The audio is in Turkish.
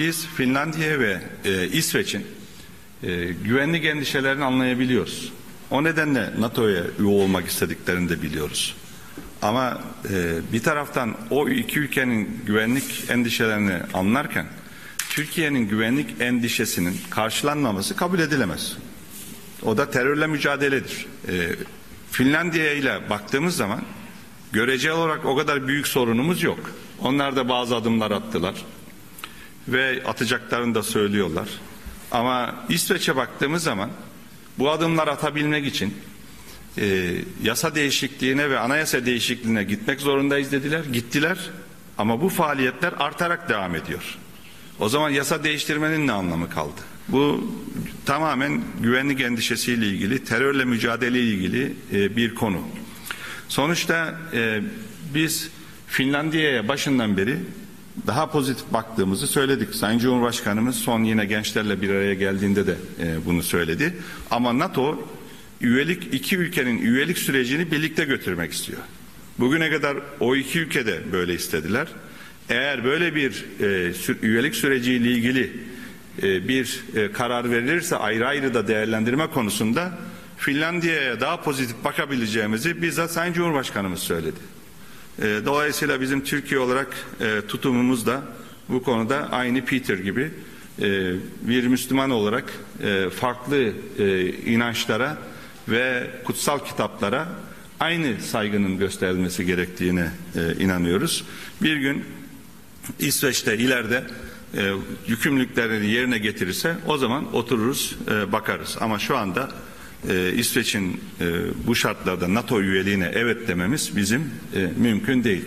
Biz Finlandiya ve e, İsveç'in e, güvenlik endişelerini anlayabiliyoruz. O nedenle NATO'ya üye olmak istediklerini de biliyoruz. Ama e, bir taraftan o iki ülkenin güvenlik endişelerini anlarken Türkiye'nin güvenlik endişesinin karşılanmaması kabul edilemez. O da terörle mücadeledir. E, Finlandiya ile baktığımız zaman göreceli olarak o kadar büyük sorunumuz yok. Onlar da bazı adımlar attılar ve atacaklarını da söylüyorlar. Ama İsveç'e baktığımız zaman bu adımlar atabilmek için e, yasa değişikliğine ve anayasa değişikliğine gitmek zorundayız dediler. Gittiler ama bu faaliyetler artarak devam ediyor. O zaman yasa değiştirmenin ne anlamı kaldı? Bu tamamen güvenlik endişesiyle ilgili, terörle mücadele ilgili e, bir konu. Sonuçta e, biz Finlandiya'ya başından beri daha pozitif baktığımızı söyledik. Sayın Cumhurbaşkanımız son yine gençlerle bir araya geldiğinde de e, bunu söyledi. Ama NATO üyelik iki ülkenin üyelik sürecini birlikte götürmek istiyor. Bugüne kadar o iki ülke de böyle istediler. Eğer böyle bir e, üyelik süreciyle ilgili e, bir karar verilirse ayrı ayrı da değerlendirme konusunda Finlandiya'ya daha pozitif bakabileceğimizi bizzat Sayın Cumhurbaşkanımız söyledi. E, Dolayısıyla bizim Türkiye olarak e, tutumumuz da bu konuda aynı Peter gibi e, bir Müslüman olarak e, farklı inançlara ve kutsal kitaplara aynı saygının gösterilmesi gerektiğine inanıyoruz. Bir gün İsveç'te ileride yükümlülüklerini yerine getirirse o zaman otururuz bakarız. Ama şu anda e, İsveç'in e, bu şartlarda NATO üyeliğine evet dememiz bizim e, mümkün değil.